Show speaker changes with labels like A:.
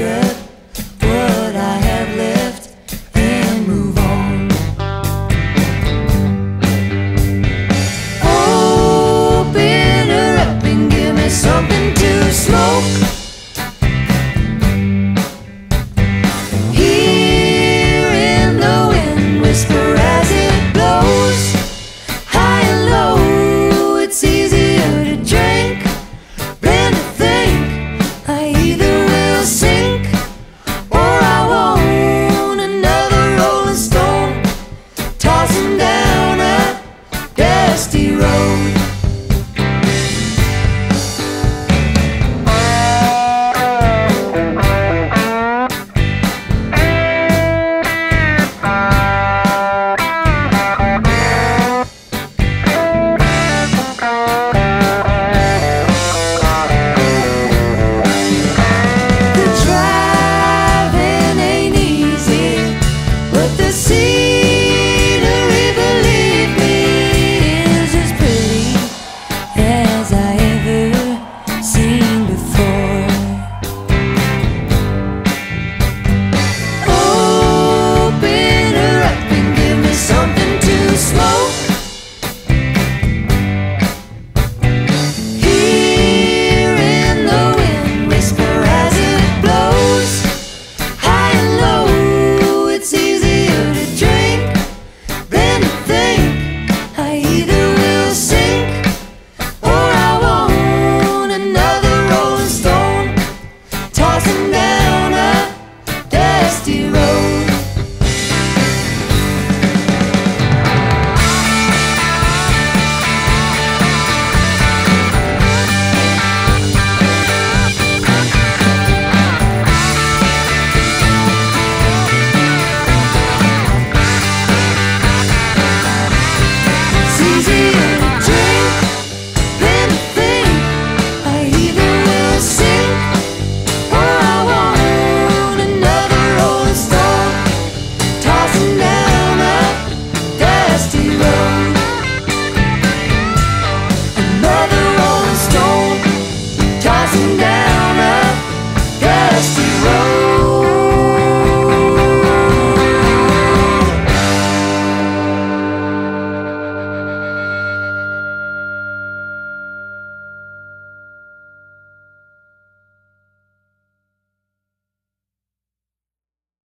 A: I'll